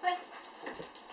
快点